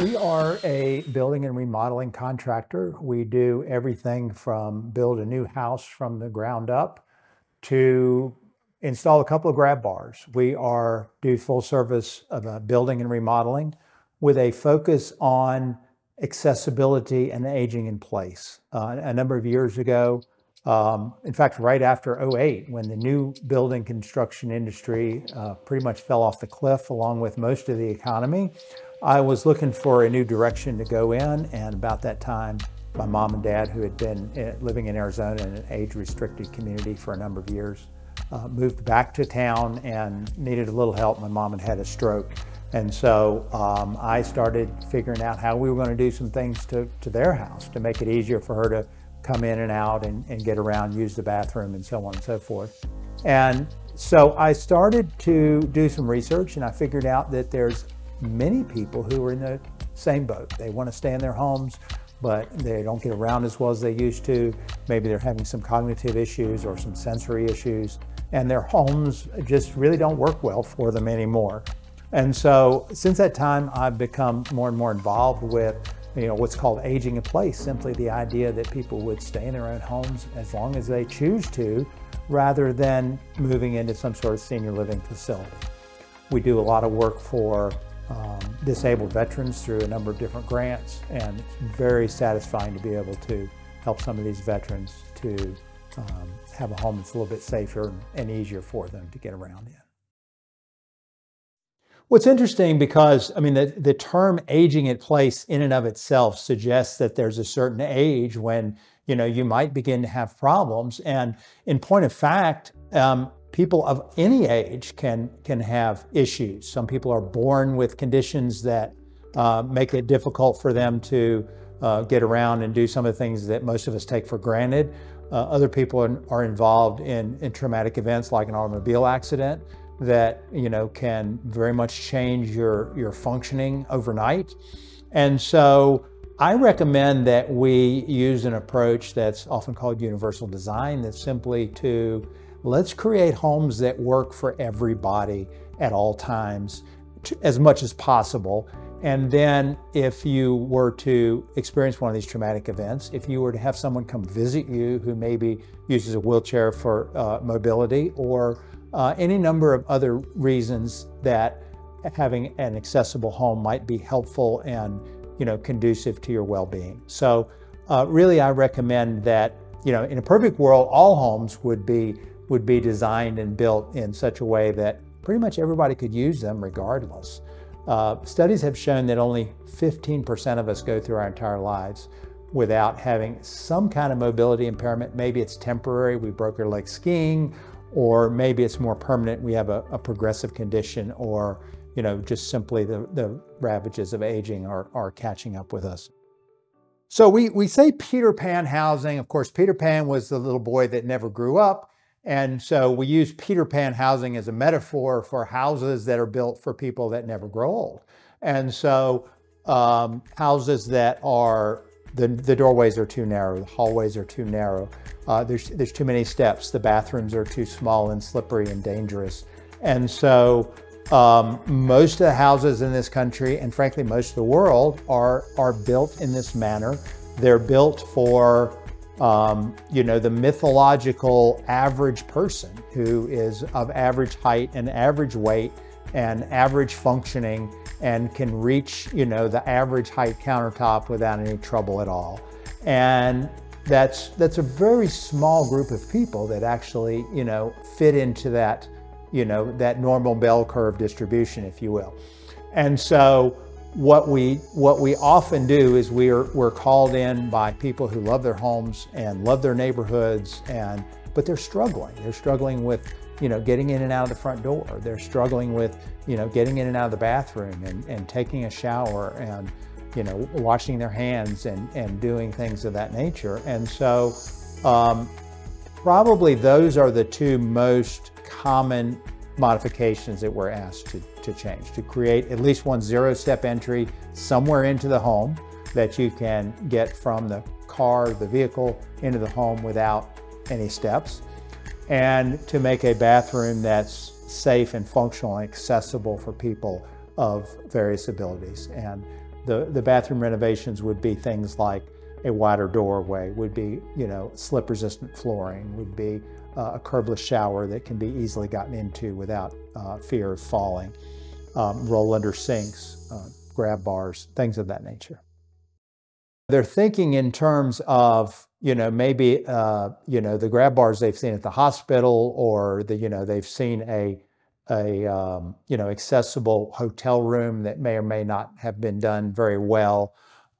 We are a building and remodeling contractor. We do everything from build a new house from the ground up to install a couple of grab bars. We are do full service of uh, building and remodeling with a focus on accessibility and aging in place. Uh, a number of years ago, um, in fact, right after 08, when the new building construction industry uh, pretty much fell off the cliff along with most of the economy, I was looking for a new direction to go in. And about that time, my mom and dad, who had been uh, living in Arizona in an age restricted community for a number of years, uh, moved back to town and needed a little help. My mom had had a stroke. And so um, I started figuring out how we were going to do some things to, to their house to make it easier for her to come in and out and, and get around, use the bathroom, and so on and so forth. And so I started to do some research and I figured out that there's many people who are in the same boat. They want to stay in their homes, but they don't get around as well as they used to. Maybe they're having some cognitive issues or some sensory issues, and their homes just really don't work well for them anymore. And so since that time, I've become more and more involved with you know, what's called aging in place, simply the idea that people would stay in their own homes as long as they choose to, rather than moving into some sort of senior living facility. We do a lot of work for um, disabled veterans through a number of different grants, and it's very satisfying to be able to help some of these veterans to um, have a home that's a little bit safer and easier for them to get around in. What's interesting because, I mean, the, the term aging in place in and of itself suggests that there's a certain age when, you know, you might begin to have problems. And in point of fact, um, people of any age can, can have issues. Some people are born with conditions that uh, make it difficult for them to uh, get around and do some of the things that most of us take for granted. Uh, other people are, are involved in, in traumatic events like an automobile accident that you know can very much change your your functioning overnight. And so I recommend that we use an approach that's often called universal design that's simply to let's create homes that work for everybody at all times as much as possible. And then if you were to experience one of these traumatic events, if you were to have someone come visit you who maybe uses a wheelchair for uh, mobility or uh, any number of other reasons that having an accessible home might be helpful and you know conducive to your well-being. So uh, really, I recommend that you know in a perfect world, all homes would be would be designed and built in such a way that pretty much everybody could use them regardless. Uh, studies have shown that only 15% of us go through our entire lives without having some kind of mobility impairment. Maybe it's temporary, we broke our leg skiing, or maybe it's more permanent. We have a, a progressive condition, or you know, just simply the, the ravages of aging are, are catching up with us. So we, we say Peter Pan housing. Of course, Peter Pan was the little boy that never grew up. And so we use Peter Pan housing as a metaphor for houses that are built for people that never grow old. And so um, houses that are the, the doorways are too narrow, the hallways are too narrow, uh, there's, there's too many steps, the bathrooms are too small and slippery and dangerous. And so um, most of the houses in this country, and frankly most of the world, are, are built in this manner. They're built for um, you know, the mythological average person who is of average height and average weight and average functioning and can reach, you know, the average height countertop without any trouble at all. And that's, that's a very small group of people that actually, you know, fit into that, you know, that normal bell curve distribution, if you will. And so what we, what we often do is we're, we're called in by people who love their homes and love their neighborhoods and, but they're struggling. They're struggling with you know, getting in and out of the front door. They're struggling with, you know, getting in and out of the bathroom and, and taking a shower and, you know, washing their hands and, and doing things of that nature. And so um, probably those are the two most common modifications that we're asked to, to change, to create at least one zero step entry somewhere into the home that you can get from the car, the vehicle into the home without any steps and to make a bathroom that's safe and functional and accessible for people of various abilities. And the, the bathroom renovations would be things like a wider doorway, would be, you know, slip resistant flooring, would be uh, a curbless shower that can be easily gotten into without uh, fear of falling, um, roll under sinks, uh, grab bars, things of that nature. They're thinking in terms of, you know, maybe, uh, you know, the grab bars they've seen at the hospital or the, you know, they've seen a, a, um, you know, accessible hotel room that may or may not have been done very well.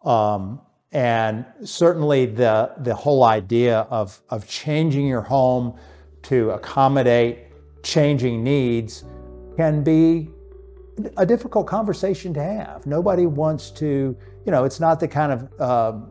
Um, and certainly the, the whole idea of, of changing your home to accommodate changing needs can be a difficult conversation to have. Nobody wants to, you know, it's not the kind of um,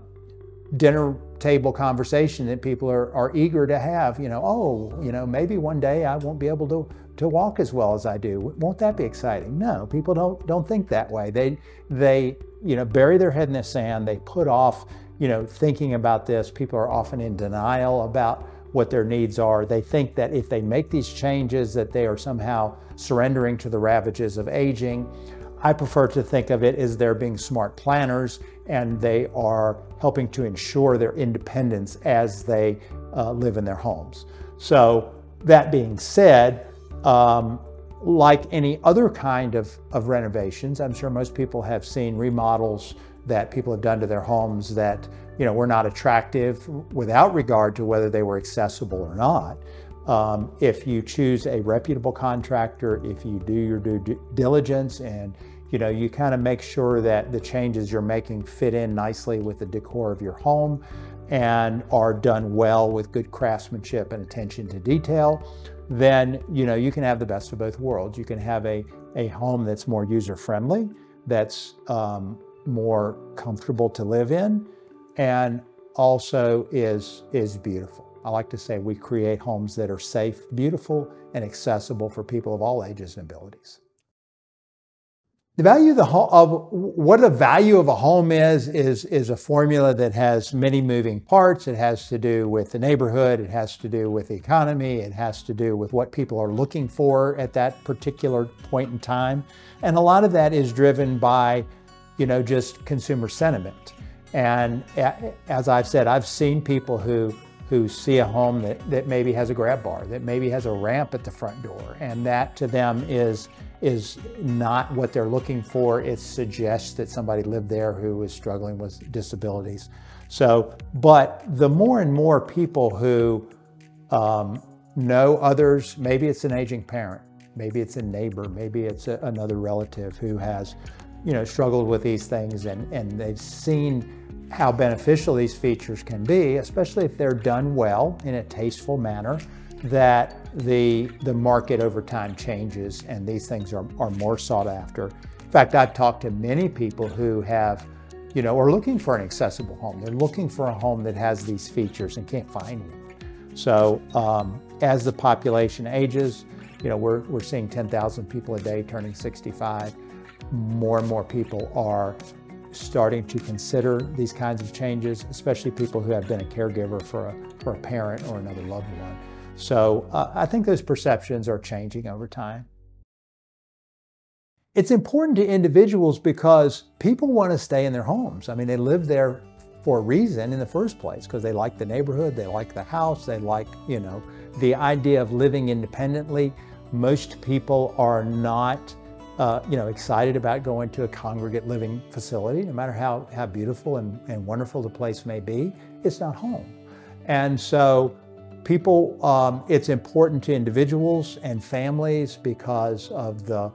dinner table conversation that people are, are eager to have. You know, oh, you know, maybe one day I won't be able to to walk as well as I do. Won't that be exciting? No, people don't don't think that way. They they you know bury their head in the sand. They put off you know thinking about this. People are often in denial about what their needs are. They think that if they make these changes that they are somehow surrendering to the ravages of aging. I prefer to think of it as they're being smart planners and they are helping to ensure their independence as they uh, live in their homes. So that being said, um, like any other kind of, of renovations, I'm sure most people have seen remodels that people have done to their homes that you know were not attractive without regard to whether they were accessible or not. Um, if you choose a reputable contractor, if you do your due diligence and you know you kind of make sure that the changes you're making fit in nicely with the decor of your home and are done well with good craftsmanship and attention to detail, then you know you can have the best of both worlds. You can have a, a home that's more user friendly, that's um, more comfortable to live in, and also is is beautiful. I like to say we create homes that are safe, beautiful, and accessible for people of all ages and abilities. The value of, the of what the value of a home is, is, is a formula that has many moving parts. It has to do with the neighborhood. It has to do with the economy. It has to do with what people are looking for at that particular point in time. And a lot of that is driven by, you know, just consumer sentiment. And as I've said, I've seen people who who see a home that, that maybe has a grab bar, that maybe has a ramp at the front door, and that to them is is not what they're looking for. It suggests that somebody lived there who is struggling with disabilities. So, but the more and more people who um, know others, maybe it's an aging parent, maybe it's a neighbor, maybe it's a, another relative who has, you know, struggled with these things and, and they've seen how beneficial these features can be, especially if they're done well in a tasteful manner, that the, the market over time changes and these things are, are more sought after. In fact, I've talked to many people who have, you know, are looking for an accessible home. They're looking for a home that has these features and can't find one. So um, as the population ages, you know, we're, we're seeing 10,000 people a day turning 65. More and more people are starting to consider these kinds of changes, especially people who have been a caregiver for a, for a parent or another loved one. So uh, I think those perceptions are changing over time. It's important to individuals because people want to stay in their homes. I mean, they live there for a reason in the first place because they like the neighborhood, they like the house, they like, you know, the idea of living independently. Most people are not uh, you know, excited about going to a congregate living facility, no matter how, how beautiful and, and wonderful the place may be, it's not home. And so people, um, it's important to individuals and families because of the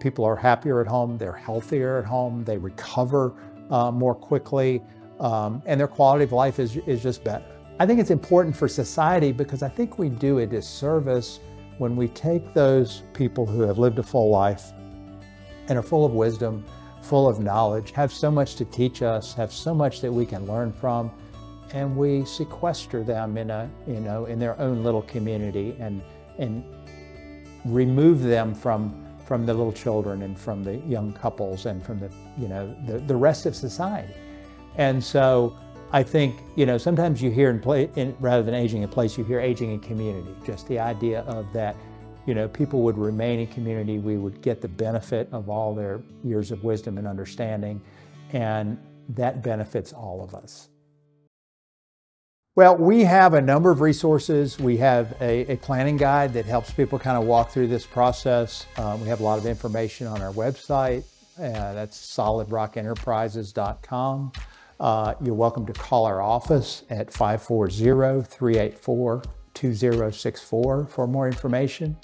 people are happier at home, they're healthier at home, they recover uh, more quickly, um, and their quality of life is, is just better. I think it's important for society because I think we do a disservice when we take those people who have lived a full life and are full of wisdom, full of knowledge, have so much to teach us, have so much that we can learn from, and we sequester them in a, you know, in their own little community and, and remove them from, from the little children and from the young couples and from the, you know, the, the rest of society. And so I think, you know, sometimes you hear in, play, in rather than aging in place, you hear aging in community, just the idea of that you know, people would remain in community. We would get the benefit of all their years of wisdom and understanding. and that benefits all of us. Well, we have a number of resources. We have a, a planning guide that helps people kind of walk through this process. Um, we have a lot of information on our website. Uh, that's solidrockenterprises.com. Uh, you're welcome to call our office at 540 384 2064 for more information.